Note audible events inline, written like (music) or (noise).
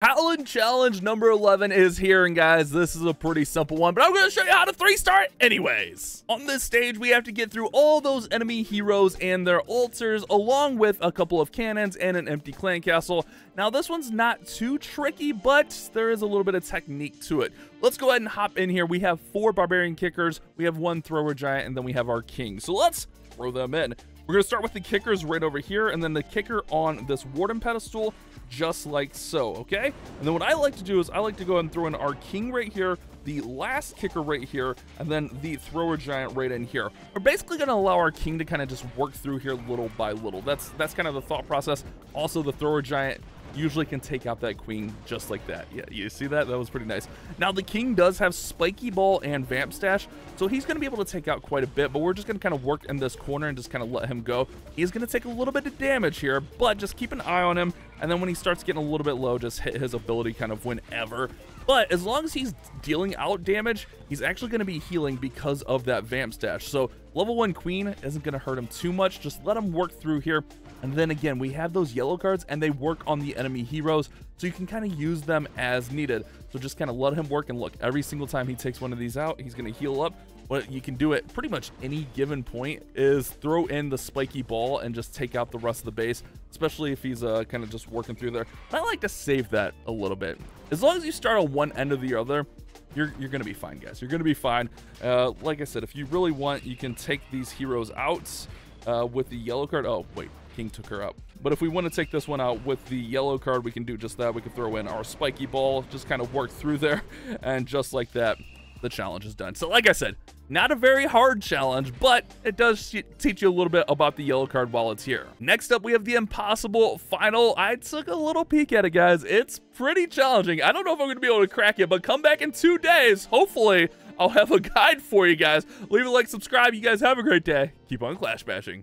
Haaland Challenge number 11 is here, and guys, this is a pretty simple one, but I'm going to show you how to three-star it anyways. On this stage, we have to get through all those enemy heroes and their altars, along with a couple of cannons and an empty clan castle. Now, this one's not too tricky, but there is a little bit of technique to it. Let's go ahead and hop in here. We have four barbarian kickers, we have one thrower giant, and then we have our king. So let's throw them in. We're going to start with the kickers right over here, and then the kicker on this warden pedestal, just like so, okay? And then what I like to do is I like to go and throw in our king right here, the last kicker right here, and then the thrower giant right in here. We're basically going to allow our king to kind of just work through here little by little. That's that's kind of the thought process. Also, the thrower giant usually can take out that queen just like that. Yeah, you see that? That was pretty nice. Now, the king does have spiky ball and Vampstache, so he's going to be able to take out quite a bit, but we're just going to kind of work in this corner and just kind of let him go. He's going to take a little bit of damage here, but just keep an eye on him, and then when he starts getting a little bit low, just hit his ability kind of whenever. But as long as he's dealing out damage, he's actually going to be healing because of that Vampstache. So level 1 queen isn't going to hurt him too much. Just let him work through here. And then again, we have those yellow cards and they work on the enemy heroes. So you can kind of use them as needed. So just kind of let him work and look, every single time he takes one of these out, he's going to heal up what you can do at pretty much any given point is throw in the spiky ball and just take out the rest of the base, especially if he's uh, kind of just working through there. I like to save that a little bit. As long as you start on one end or the other, you're, you're going to be fine, guys. You're going to be fine. Uh, like I said, if you really want, you can take these heroes out uh, with the yellow card. Oh, wait. King took her up. But if we want to take this one out with the yellow card, we can do just that. We can throw in our spiky ball, just kind of work through there. (laughs) And just like that, the challenge is done. So like I said, not a very hard challenge, but it does teach you a little bit about the yellow card while it's here. Next up, we have the impossible final. I took a little peek at it, guys. It's pretty challenging. I don't know if I'm going to be able to crack it, but come back in two days. Hopefully, I'll have a guide for you guys. Leave a like, subscribe. You guys have a great day. Keep on clash bashing.